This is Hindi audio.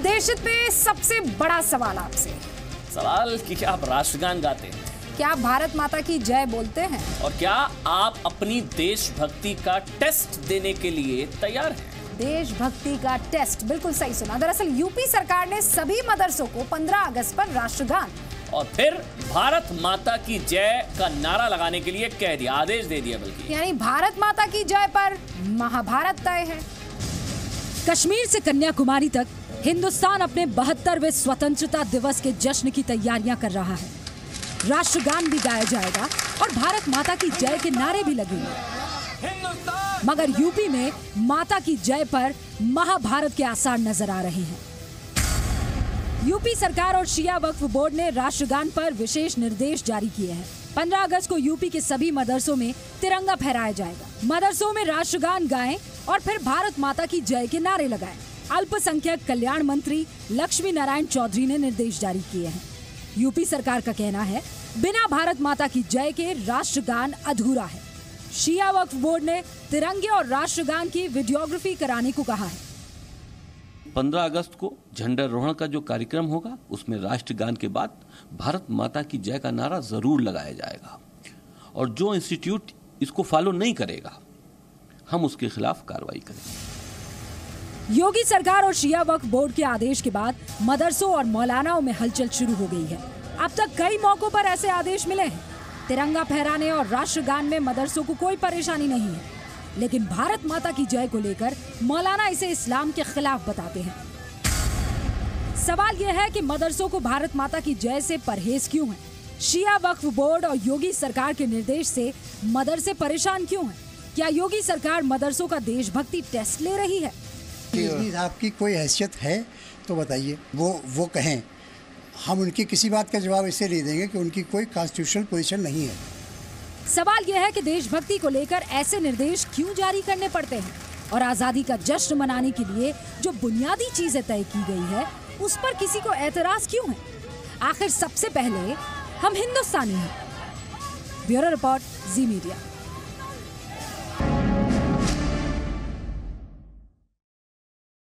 देश हित में सबसे बड़ा सवाल आपसे। सवाल कि क्या आप राष्ट्रगान गाते हैं? क्या भारत माता की जय बोलते हैं? और क्या आप अपनी देशभक्ति का टेस्ट देने के लिए तैयार हैं? देशभक्ति का टेस्ट बिल्कुल सही सुना। दरअसल यूपी सरकार ने सभी मदरसों को 15 अगस्त पर राष्ट्रगान। और फिर भारत माता की जय का नारा लगाने के लिए कह दिया आदेश दे दिया बल्कि। यानी भारत माता की जय पर महाभारत तय है। कश्मीर से कन्याकुमारी तक हिंदुस्तान अपने बहत्तरवे स्वतंत्रता दिवस के जश्न की तैयारियाँ कर रहा है। राष्ट्रगान भी गाया जाएगा और भारत माता की जय के नारे भी लगेंगे। मगर यूपी में माता की जय पर महाभारत के आसार नज़र आ रहे हैं। यूपी सरकार और शिया वक्फ बोर्ड ने राष्ट्रगान पर विशेष निर्देश जारी किए हैं। 15 अगस्त को यूपी के सभी मदरसों में तिरंगा फहराया जाएगा। मदरसों में राष्ट्रगान गाएँ और फिर भारत माता की जय के नारे लगाएँ। अल्पसंख्यक कल्याण मंत्री लक्ष्मी नारायण चौधरी ने निर्देश जारी किए हैं। यूपी सरकार का कहना है, बिना भारत माता की जय के राष्ट्रगान अधूरा है। शिया वक्फ बोर्ड ने तिरंगे और राष्ट्रगान की वीडियोग्राफी कराने को कहा है। 15 अगस्त को झंडारोहण का जो कार्यक्रम होगा, उसमें राष्ट्रगान के बाद भारत माता की जय का नारा ज़रूर लगाया जाएगा। और जो इंस्टीट्यूट इसको फॉलो नहीं करेगा, हम उसके खिलाफ कार्रवाई करेंगे। योगी सरकार और शिया वक्फ बोर्ड के आदेश के बाद मदरसों और मौलानाओं में हलचल शुरू हो गई है। अब तक कई मौकों पर ऐसे आदेश मिले हैं। तिरंगा फहराने और राष्ट्रगान में मदरसों को कोई परेशानी नहीं है। लेकिन भारत माता की जय को लेकर मौलाना इसे इस्लाम के खिलाफ बताते हैं। सवाल यह है कि मदरसों को भारत माता की जय से परहेज क्यों है? शिया वक्फ बोर्ड और योगी सरकार के निर्देश से मदरसे परेशान क्यों हैं? क्या योगी सरकार मदरसों का देशभक्ति टेस्ट ले रही है? कि आपकी कोई हैसियत है तो बताइए। वो वो कहें। हम उनकी किसी बात का जवाब इससे नहीं देंगे कि उनकी कोई कॉन्स्टिट्यूशनल पोजीशन नहीं है। सवाल यह है कि देशभक्ति को लेकर ऐसे निर्देश क्यों जारी करने पड़ते हैं? और आज़ादी का जश्न मनाने के लिए जो बुनियादी चीज़ें तय की गई है उस पर किसी को एतराज़ क्यों है? आखिर सबसे पहले हम हिंदुस्तानी हैं। Bureau report Zee media.